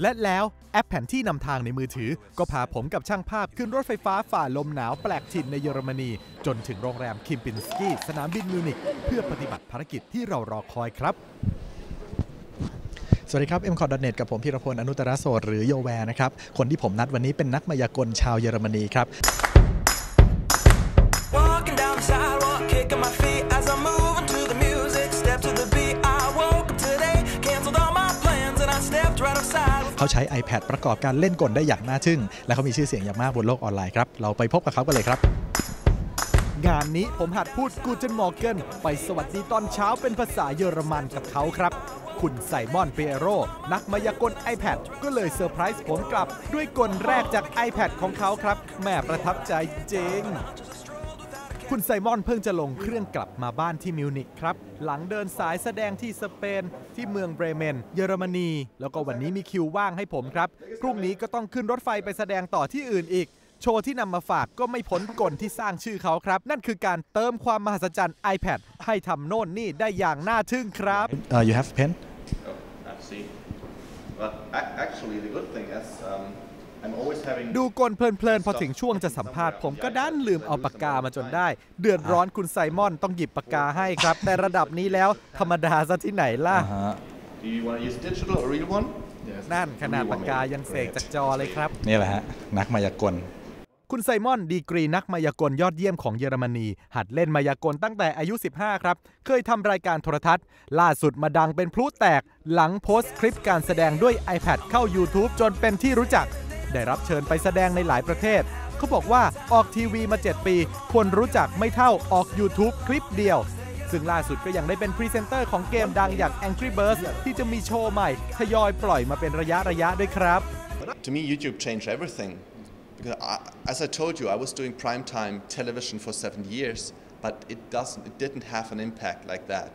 และแล้วแอปแผนที่นำทางในมือถือ ก็พาผมกับช่างภาพขึ้นรถไฟฟ้าฝ่าลมหนาวแปลกถิ่นในเยอรมนี จนถึงโรงแรมคิมปินสกี้สนามบินมิวนิกเพื่อปฏิบัติภารกิจที่เรารอคอยครับสวัสดีครับ m c o t n e t กับผมพีรพลอนุตรโสตถิ์ หรือโยแวร์นะครับ คนที่ผมนัดวันนี้เป็นนักมายากลชาวเยอรมนีครับ เขาใช้ iPad ประกอบการเล่นกลได้อย่างน่าทึ่ง และเขามีชื่อเสียงอย่างมากบนโลกออนไลน์ครับ เราไปพบกับเขากันเลยครับ งานนี้ผมหัดพูด Guten Morgen ไปสวัสดีตอนเช้าเป็นภาษาเยอรมันกับเขาครับ คุณไซมอนเปโร นักมายากล iPad ก็เลยเซอร์ไพรส์ผมกลับ ด้วยกลแรกจาก iPad ของเขาครับแหมประทับใจจริง คุณไซมอนเพิ่งจะลงเครื่องกลับมาบ้านที่มิวนิกครับ หลังเดินสายแสดงที่สเปน ที่เมืองเบรเมน เยอรมนี แล้วก็วันนี้มีคิวว่างให้ผมครับ พรุ่งนี้ก็ต้องขึ้นรถไฟไปแสดงต่อที่อื่นอีก โชว์ที่นำมาฝากก็ไม่พ้นกลที่สร้างชื่อเขาครับ นั่นคือการเติมความมหัศจรรย์ iPad ให้ทำโน่นนี่ได้อย่างน่าทึ่งครับ uh, you have pen Oh, I see. But ac- actually, the good thing is um, I'm always having. ดูกลเพลินๆพอถึงช่วงจะสัมภาษณ์ผมก็ดันลืมเอาปากกามาจนได้ เดือดร้อนคุณไซมอนต้องหยิบปากกาให้ครับ แต่ระดับนี้แล้วธรรมดาซะที่ไหนล่ะ Do you want to use digital or real one? นั่นขนาดปากกายังเสกจากจอเลยครับ นี่แหละฮะ นักมายากล คุณไซมอนดีกรีนักมายากลยอดเยี่ยมของเยอรมนี หัดเล่นมายากลตั้งแต่อายุ 15 ครับ เคยทำรายการโทรทัศน์ ล่าสุดมาดังเป็นพลุแตก หลังโพสต์คลิปการแสดงด้วย iPad เข้า YouTube จนเป็นที่รู้จัก ได้รับเชิญไปแสดงในหลายประเทศ เขาบอกว่าออกทีวีมา 7 ปี คนรู้จักไม่เท่าออก YouTube คลิปเดียว ซึ่งล่าสุดก็ยังได้เป็นพรีเซนเตอร์ของเกมดังอย่าง Angry Birds ที่จะมีโชว์ใหม่ทยอยปล่อยมาเป็นระยะระยะด้วยครับ To me, YouTube changed everything. Because I, as I told you, I was doing primetime television for seven years, but it doesn't. It didn't have an impact like that.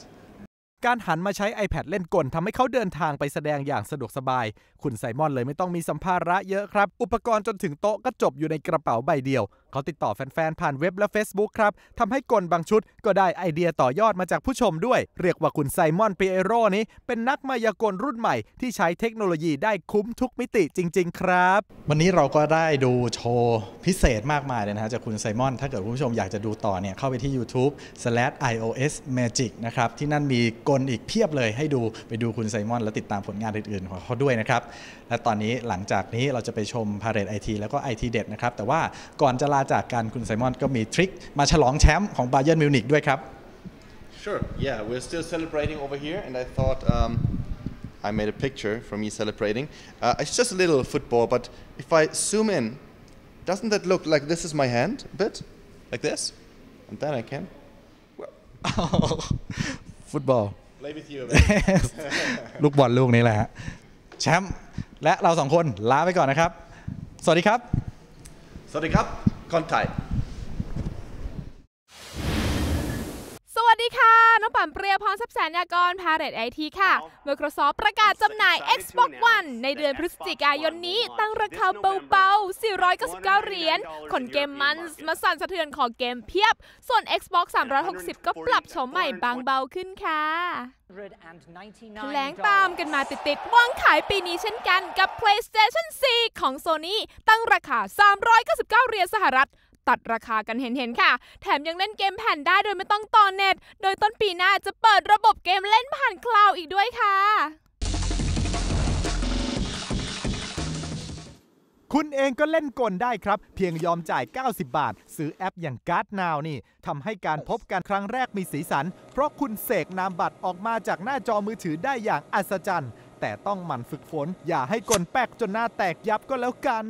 การหันมาใช้ iPad เล่นกลทำให้เขาเดินทางไปแสดงอย่างสะดวกสบาย คุณไซมอนเลยไม่ต้องมีสัมภาระเยอะครับ อุปกรณ์จนถึงโต๊ะก็จบอยู่ในกระเป๋าใบเดียว เขาติดต่อแฟนๆ ผ่านเว็บและ Facebook ครับทำให้กลบางชุดก็ได้ไอเดียต่อยอดมาจากผู้ชมด้วย เรียกว่าคุณไซมอนเปเอโรนี้ เป็นนักมายากลรุ่นใหม่ที่ใช้เทคโนโลยีได้คุ้มทุกมิติจริง ๆ ครับ วันนี้เราก็ได้ดูโชว์พิเศษมากมายเลยนะฮะจากคุณไซมอน ถ้าเกิดคุณผู้ชมอยากจะดูต่อเนี่ยเข้าไปที่ YouTube slash iOS Magic นะครับที่นั่นมีกลอีกเพียบเลยให้ดูไปดูคุณไซมอน และติดตามผลงานอื่นๆของเขาด้วยนะครับและตอนนี้หลังจากนี้เราจะไปชม p a r a d e IT แล้วก็ IT เด็ดนะครับแต่ว่าก่อนจะลาจากกันคุณไซมอนก็มีทริคมาฉลองแชมป์ของบาเยิร์นมิวนิกด้วยครับ Sure. Yeah, we're still celebrating over here, and I thought um, I made a picture for me celebrating. Uh, it's just a little football, but if I zoom in, doesn't that look like this is my hand a bit, like this? And then I can ฟุตบอล play with you a bit. ลูกบอลลูกนี้แหละฮะแชมป์และเราสองคนลาไปก่อนนะครับ สวัสดีครับ Sorry, cup. Contact. สวัสดีค่ Contact. ะ น้องปั่นเปรียพรทรัพย์แสนยากรพาเรตไอทีค่ะ Microsoft ประกาศจำหน่าย Xbox One ในเดือนพฤศจิกายนนี้ ตั้งราคาเบาๆ 499 เหรียญขนเกมมันส์มาสั่นสะเทือนของเกมเพียบ ส่วน Xbox 360 ก็ปรับโฉมใหม่บางเบาขึ้นค่ะแถลงตามกันมาติดๆวางขายปีนี้เช่นกันกับ PlayStation 4 ของ Sony ตั้งราคา 399 เหรียญสหรัฐ ตัดราคากันเห็นๆค่ะ แถมยังเล่นเกมแผ่นได้โดยไม่ต้องต่อเน็ต โดยต้นปีหน้าจะเปิดระบบเกมเล่นผ่านคลาวด์อีกด้วยค่ะ คุณเองก็เล่นกลได้ครับ เพียงยอมจ่าย 90 บาท ซื้อแอปอย่าง Card Now นี่ทำให้การพบกันครั้งแรกมีสีสัน เพราะคุณเสกนามบัตรออกมาจากหน้าจอมือถือได้อย่างอัศจรรย์ แต่ต้องหมั่นฝึกฝน อย่าให้กลแปกจนหน้าแตกยับก็แล้วกัน